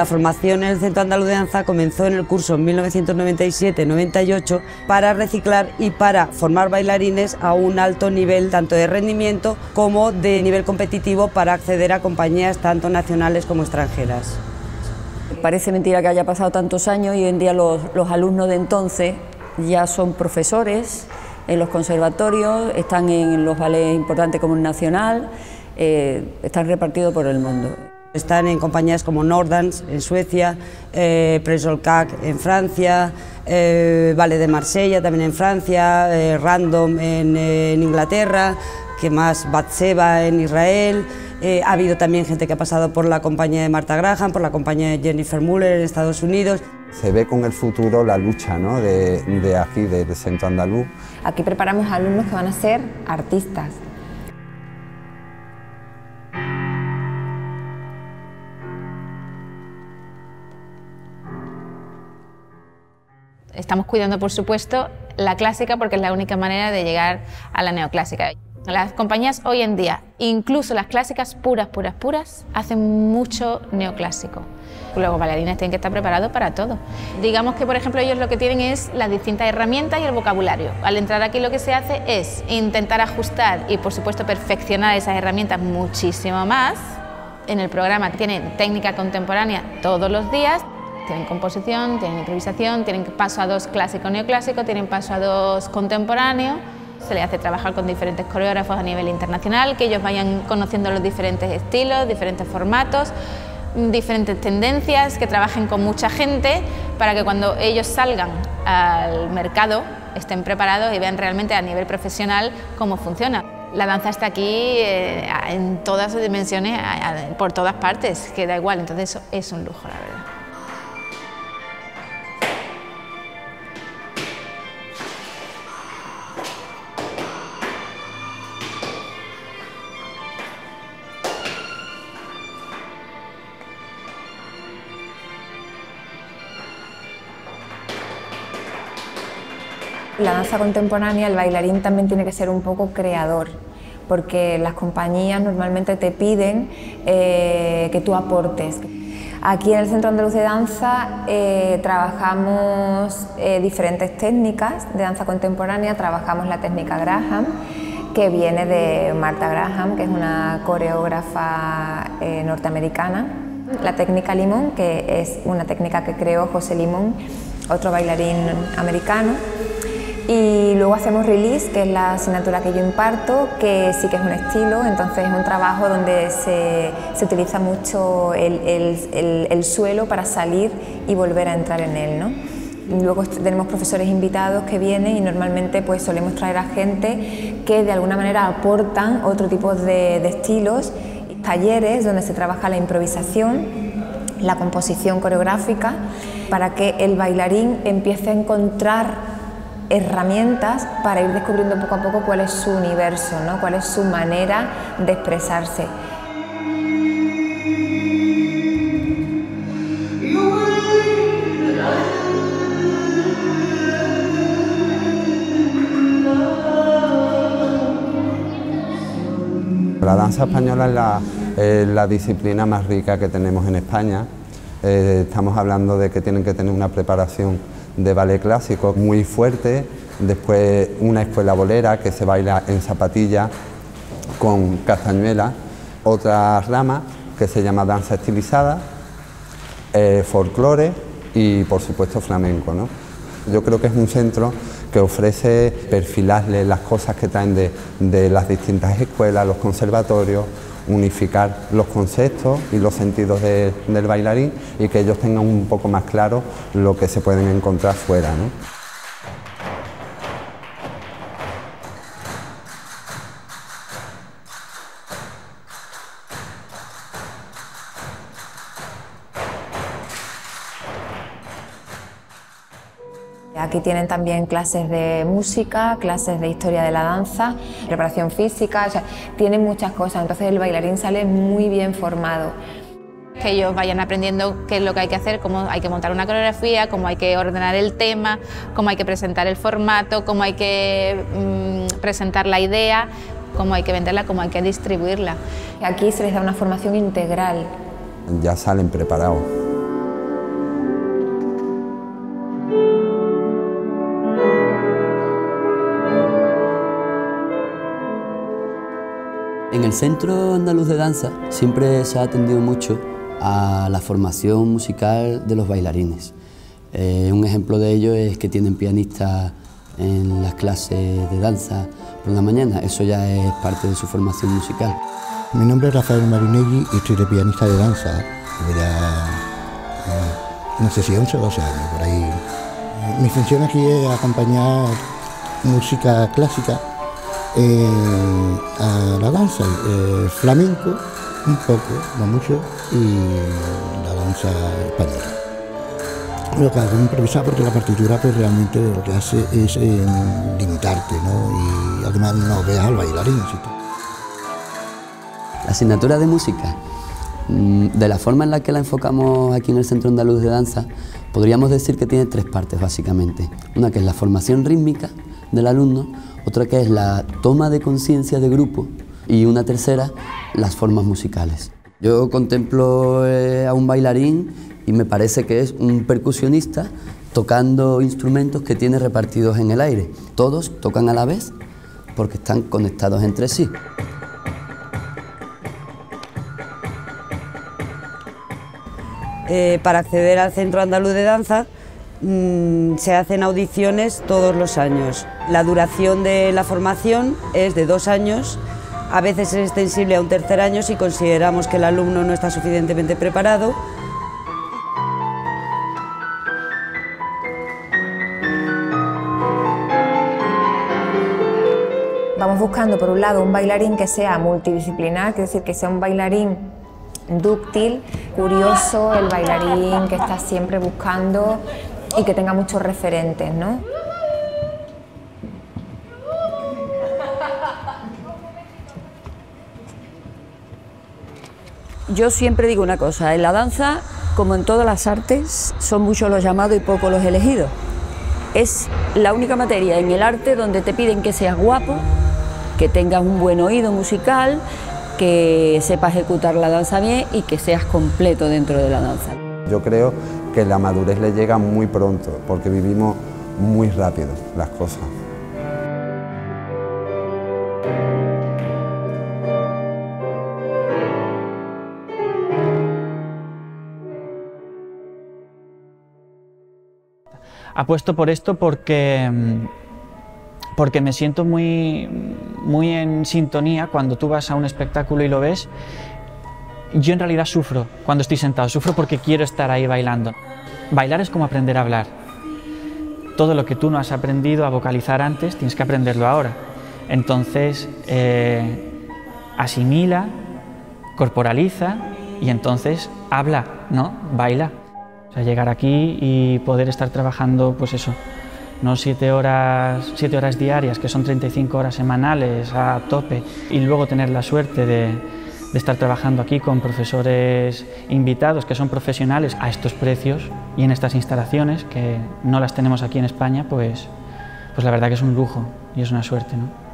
La formación en el Centro Andaluz de Danza comenzó en el curso 1997-98 para reciclar y para formar bailarines a un alto nivel tanto de rendimiento como de nivel competitivo para acceder a compañías tanto nacionales como extranjeras. Parece mentira que haya pasado tantos años y hoy en día los, alumnos de entonces ya son profesores en los conservatorios, están en los ballets importantes como el Nacional, eh, están repartidos por el mundo. Están en compañías como Nordans en Suecia, eh, CAC en Francia, eh, Vale de Marsella también en Francia, eh, Random en, Inglaterra, que más Batseba en Israel. Eh, ha habido también gente que ha pasado por la compañía de Marta Graham, por la compañía de Jennifer Muller en Estados Unidos. Se ve con el futuro la lucha ¿no? de, de aquí, del Centro Andaluz. Aquí preparamos alumnos que van a ser artistas, Estamos cuidando, por supuesto, la clásica porque es la única manera de llegar a la neoclásica. Las compañías hoy en día, incluso las clásicas puras, puras, puras, hacen mucho neoclásico. Luego bailarines tienen que estar preparados para todo. Digamos que, por ejemplo, ellos lo que tienen es las distintas herramientas y el vocabulario. Al entrar aquí lo que se hace es intentar ajustar y, por supuesto, perfeccionar esas herramientas muchísimo más. En el programa tienen técnica contemporánea todos los días. Tienen composición, tienen improvisación, tienen paso a dos clásico neoclásico, tienen paso a dos contemporáneo. Se les hace trabajar con diferentes coreógrafos a nivel internacional, que ellos vayan conociendo los diferentes estilos, diferentes formatos, diferentes tendencias, que trabajen con mucha gente para que cuando ellos salgan al mercado estén preparados y vean realmente a nivel profesional cómo funciona. La danza está aquí eh, en todas sus dimensiones, por todas partes, que da igual, entonces eso es un lujo, la verdad. La danza contemporánea, el bailarín también tiene que ser un poco creador, porque las compañías normalmente te piden eh, que tú aportes. Aquí en el Centro Andaluz de Danza eh, trabajamos eh, diferentes técnicas de danza contemporánea, trabajamos la técnica Graham, que viene de Marta Graham, que es una coreógrafa norteamericana, la técnica Limón, que es una técnica que creó José Limón, otro bailarín americano, y luego hacemos release, que es la asignatura que yo imparto, que sí que es un estilo, entonces es un trabajo donde se, se utiliza mucho el, el, el, suelo para salir y volver a entrar en él. ¿no? Luego tenemos profesores invitados que vienen y normalmente pues solemos traer a gente que de alguna manera aportan otro tipo de, de estilos, talleres donde se trabaja la improvisación, la composición coreográfica, para que el bailarín empiece a encontrar herramientas para ir descubriendo poco a poco cuál es su universo, ¿no? cuál es su manera de expresarse. La danza española es la, disciplina más rica que tenemos en España. Eh, estamos hablando de que tienen que tener una preparación de ballet clásico muy fuerte, después una escuela bolera que se baila en zapatilla con castañuela, otra rama que se llama danza estilizada, eh, folclore y por supuesto flamenco. ¿no? Yo creo que es un centro que ofrece perfilarle las cosas que traen de, de las distintas escuelas, los conservatorios, unificar los conceptos y los sentidos del bailarín y que ellos tengan un poco más claro lo que se pueden encontrar fuera. Aquí tienen también clases de música, clases de historia de la danza, preparación física, o sea, tienen muchas cosas, entonces el bailarín sale muy bien formado. Que ellos vayan aprendiendo qué es lo que hay que hacer, cómo hay que montar una coreografía, cómo hay que ordenar el tema, cómo hay que presentar el formato, cómo hay que mm, presentar la idea, cómo hay que venderla, cómo hay que distribuirla. Aquí se les da una formación integral. Ya salen preparados. En el Centro Andaluz de Danza siempre se ha atendido mucho a la formación musical de los bailarines. Eh, un ejemplo de ello es que tienen pianistas en las clases de danza por la mañana, eso ya es parte de su formación musical. Mi nombre es Rafael Marinelli y soy de pianista de danza. Ya, eh, no sé si 11 o 12 años, por ahí. Mi función aquí es acompañar música clásica eh, a la danza, eh, flamenco un poco, no mucho, y la danza española. Lo que hago es improvisar porque la partitura pues realmente lo que hace es eh, limitarte, ¿no? Y además no veas al bailarín. La asignatura de música, mm, de la forma en la que la enfocamos aquí en el Centro Andaluz de Danza, podríamos decir que tiene tres partes básicamente. Una que es la formación rítmica del alumno, otra que es la toma de conciencia de grupo y una tercera, las formas musicales. Yo contemplo eh, a un bailarín y me parece que es un percusionista tocando instrumentos que tiene repartidos en el aire. Todos tocan a la vez porque están conectados entre sí. Eh, para acceder al Centro Andaluz de Danza Mm, se hacen audiciones todos los años. La duración de la formación es de dos años, a veces es extensible a un tercer año si consideramos que el alumno no está suficientemente preparado. Vamos buscando, por un lado, un bailarín que sea multidisciplinar, es decir, que sea un bailarín dúctil, curioso, el bailarín que está siempre buscando y que tenga muchos referentes, ¿no? Yo siempre digo una cosa, en la danza, como en todas las artes, son muchos los llamados y pocos los elegidos. Es la única materia en el arte donde te piden que seas guapo, que tengas un buen oído musical, que sepas ejecutar la danza bien y que seas completo dentro de la danza. Yo creo que la madurez le llega muy pronto, porque vivimos muy rápido las cosas. Apuesto por esto porque, porque me siento muy, muy en sintonía cuando tú vas a un espectáculo y lo ves yo en realidad sufro cuando estoy sentado, sufro porque quiero estar ahí bailando. Bailar es como aprender a hablar. Todo lo que tú no has aprendido a vocalizar antes, tienes que aprenderlo ahora. Entonces, eh, asimila, corporaliza y entonces habla, ¿no? Baila. O sea, llegar aquí y poder estar trabajando, pues eso, no siete horas, siete horas diarias, que son 35 horas semanales a tope, y luego tener la suerte de, de estar trabajando aquí con profesores invitados que son profesionales a estos precios y en estas instalaciones que no las tenemos aquí en España, pues, pues la verdad que es un lujo y es una suerte. ¿no?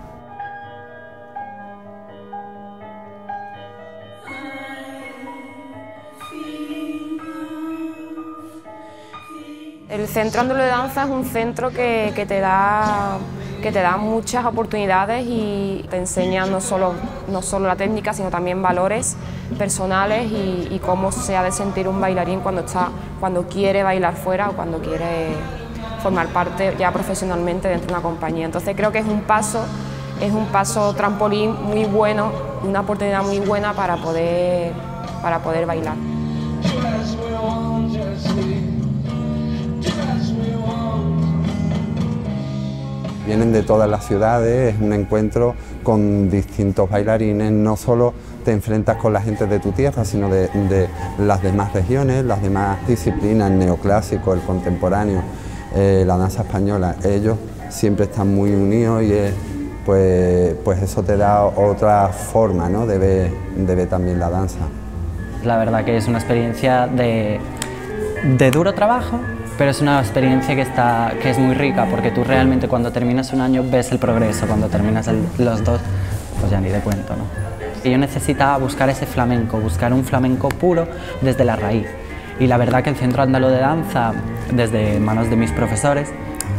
El Centro Andaluz de Danza es un centro que, que te da que te da muchas oportunidades y te enseña no solo, no solo la técnica, sino también valores personales y, cómo se ha de sentir un bailarín cuando, está, cuando quiere bailar fuera o cuando quiere formar parte ya profesionalmente dentro de una compañía. Entonces creo que es un paso, es un paso trampolín muy bueno, una oportunidad muy buena para poder, para poder bailar. Vienen de todas las ciudades, es un encuentro con distintos bailarines, no solo te enfrentas con la gente de tu tierra, sino de, las demás regiones, las demás disciplinas, el neoclásico, el contemporáneo, eh, la danza española. Ellos siempre están muy unidos y pues, pues eso te da otra forma ¿no? de, ver, también la danza. La verdad que es una experiencia de, de duro trabajo, pero es una experiencia que, está, que es muy rica porque tú realmente cuando terminas un año ves el progreso, cuando terminas los dos, pues ya ni te cuento. ¿no? Y yo necesitaba buscar ese flamenco, buscar un flamenco puro desde la raíz. Y la verdad que el Centro Andaluz de Danza, desde manos de mis profesores,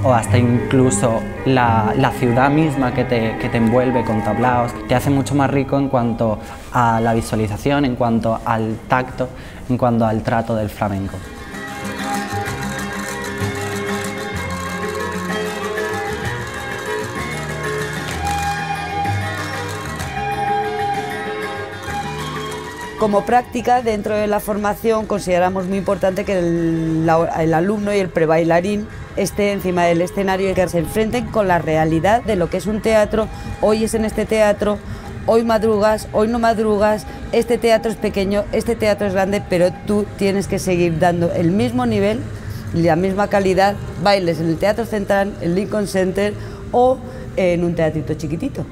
o hasta incluso la, ciudad misma que te, que te envuelve con tablaos, te hace mucho más rico en cuanto a la visualización, en cuanto al tacto, en cuanto al trato del flamenco. Como práctica, dentro de la formación consideramos muy importante que el, alumno y el prebailarín esté encima del escenario y que se enfrenten con la realidad de lo que es un teatro. Hoy es en este teatro, hoy madrugas, hoy no madrugas, este teatro es pequeño, este teatro es grande, pero tú tienes que seguir dando el mismo nivel y la misma calidad, bailes en el Teatro Central, en Lincoln Center o en un teatrito chiquitito.